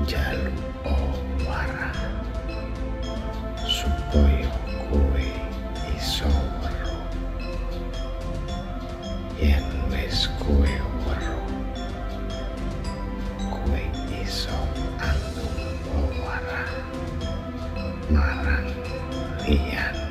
njaluk owara supaya kowe iso weruh. Yen wis kowe weruh kowe iso andum owara marang lian